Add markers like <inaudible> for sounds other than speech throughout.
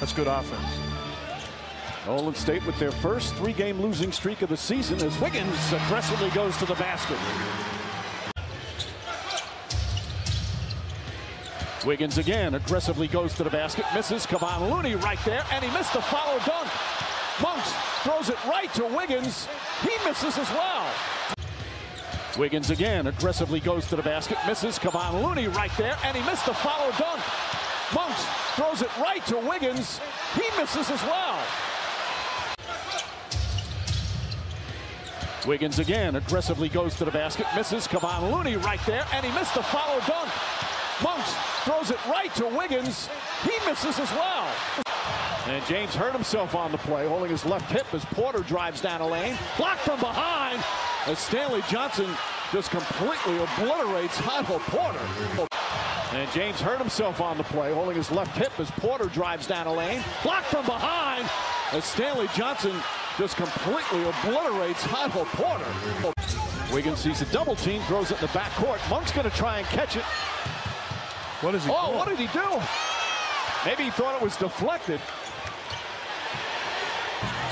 That's good offense. Golden State with their first three-game losing streak of the season as Wiggins aggressively goes to the basket. Wiggins again aggressively goes to the basket, misses. Kevon Looney right there, and he missed the follow dunk. Monks throws it right to Wiggins. He misses as well. Wiggins again aggressively goes to the basket, misses. Kevon Looney right there, and he missed the follow dunk. Monks throws it right to Wiggins. He misses as well. Wiggins again aggressively goes to the basket, misses. Kevon Looney right there, and he missed the follow dunk. Monks throws it right to Wiggins. He misses as well. And James hurt himself on the play, holding his left hip as Porter drives down a lane. Blocked from behind as Stanley Johnson just completely obliterates Otto Porter. And James hurt himself on the play, holding his left hip as Porter drives down a lane. Blocked from behind as Stanley Johnson just completely obliterates Otto Porter. Wiggins sees a double team, throws it in the backcourt. Monk's going to try and catch it. What is he Oh, doing? what did he do? Maybe he thought it was deflected. <laughs>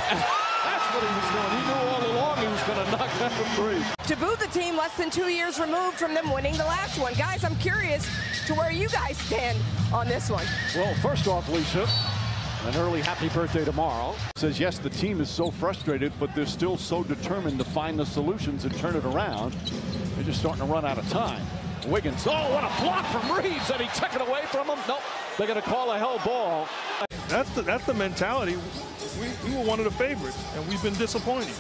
That's what he was doing. He knew all along going to knock that a three. To boot the team less than two years removed from them winning the last one. Guys, I'm curious to where you guys stand on this one. Well, first off, Lisa, an early happy birthday tomorrow. Says, yes, the team is so frustrated, but they're still so determined to find the solutions and turn it around. They're just starting to run out of time. Wiggins, oh, what a block from Reaves, and he took it away from him. Nope, they're going to call a hell ball. That's the, that's the mentality. We, we were one of the favorites, and we've been disappointed.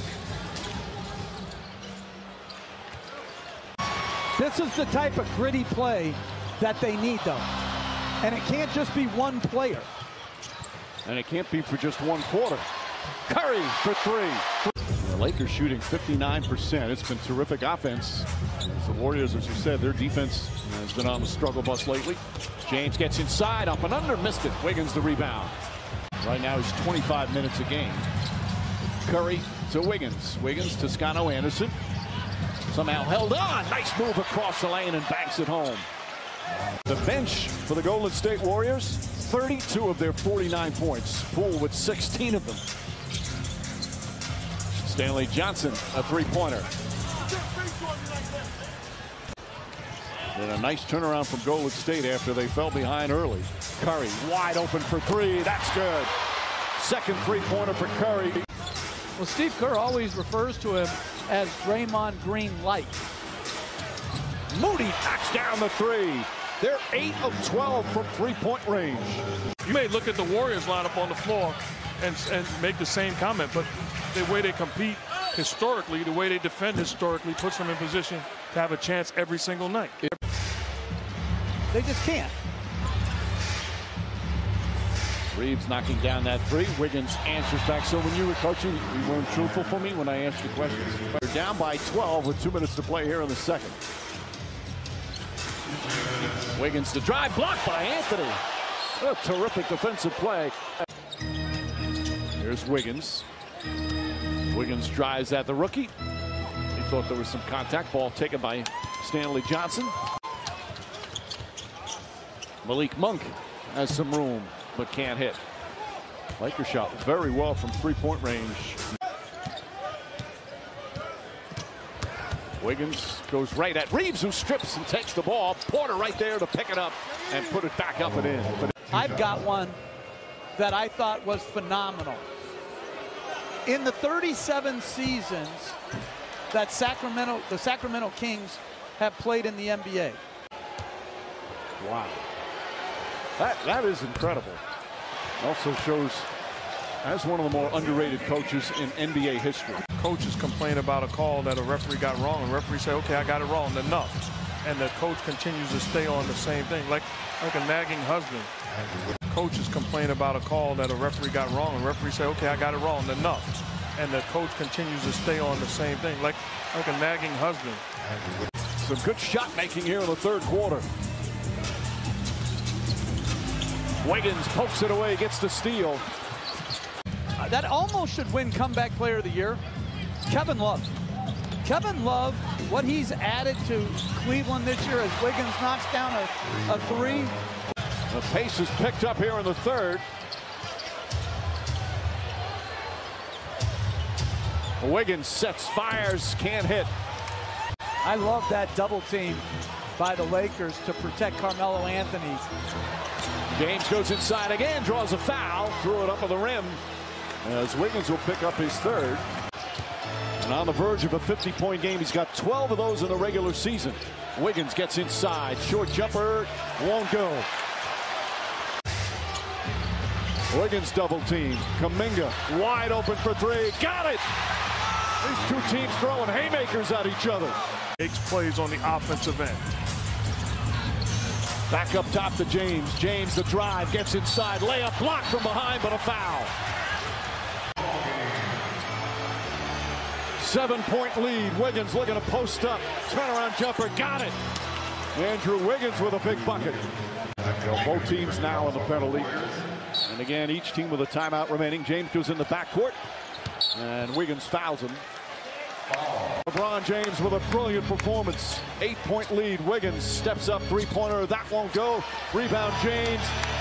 This is the type of gritty play that they need, though. And it can't just be one player. And it can't be for just one quarter. Curry for three. The Lakers shooting 59%. It's been terrific offense. The Warriors, as you said, their defense has been on the struggle bus lately. James gets inside, up and under, missed it. Wiggins the rebound. Right now he's 25 minutes a game. Curry to Wiggins. Wiggins to Scano Anderson. Somehow held on. Nice move across the lane and banks it home. The bench for the Golden State Warriors, 32 of their 49 points. Poole with 16 of them. Stanley Johnson, a three-pointer. Then a nice turnaround from Golden State after they fell behind early. Curry wide open for three. That's good. Second three-pointer for Curry. Well, Steve Kerr always refers to him as Draymond Green light. Moody knocks down the three. They're 8 of 12 from three-point range. You may look at the Warriors lineup on the floor and, and make the same comment, but the way they compete historically, the way they defend historically, puts them in position to have a chance every single night. They just can't. Reaves knocking down that three. Wiggins answers back. So when you were coaching, you weren't truthful for me when I asked you questions. They're down by 12 with two minutes to play here in the second. Wiggins to drive, blocked by Anthony. A terrific defensive play. Here's Wiggins. Wiggins drives at the rookie. He thought there was some contact. Ball taken by Stanley Johnson. Malik Monk has some room, but can't hit. Lakers shot very well from three-point range. Wiggins goes right at Reaves, who strips and takes the ball. Porter right there to pick it up and put it back up and in. I've got one that I thought was phenomenal. In the 37 seasons that Sacramento, the Sacramento Kings have played in the NBA, wow, that that is incredible. Also shows as one of the more underrated coaches in NBA history. Coaches complain about a call that a referee got wrong, and referee say, okay, I got it wrong, enough. And the coach continues to stay on the same thing, like, like a nagging husband. Coaches complain about a call that a referee got wrong, and referee say, okay, I got it wrong, enough. And the coach continues to stay on the same thing, like, like a nagging husband. Some good shot making here in the third quarter. Wiggins pokes it away, gets the steal. Uh, that almost should win comeback player of the year. Kevin Love. Kevin Love, what he's added to Cleveland this year as Wiggins knocks down a, a three. The pace is picked up here in the third. Wiggins sets, fires, can't hit. I love that double team by the Lakers to protect Carmelo Anthony. James goes inside again, draws a foul, threw it up on the rim as Wiggins will pick up his third. And on the verge of a 50-point game, he's got 12 of those in the regular season. Wiggins gets inside, short jumper, won't go. Wiggins double team. Kuminga wide open for three. Got it! These two teams throwing haymakers at each other. Makes plays on the offensive end. Back up top to James. James the drive gets inside. Layup blocked from behind, but a foul. Seven point lead. Wiggins looking to post up. Turnaround jumper. Got it. Andrew Wiggins with a big bucket. So both teams now in the penalty. And again, each team with a timeout remaining. James goes in the backcourt. And Wiggins fouls him. LeBron James with a brilliant performance. Eight point lead. Wiggins steps up three pointer. That won't go. Rebound James.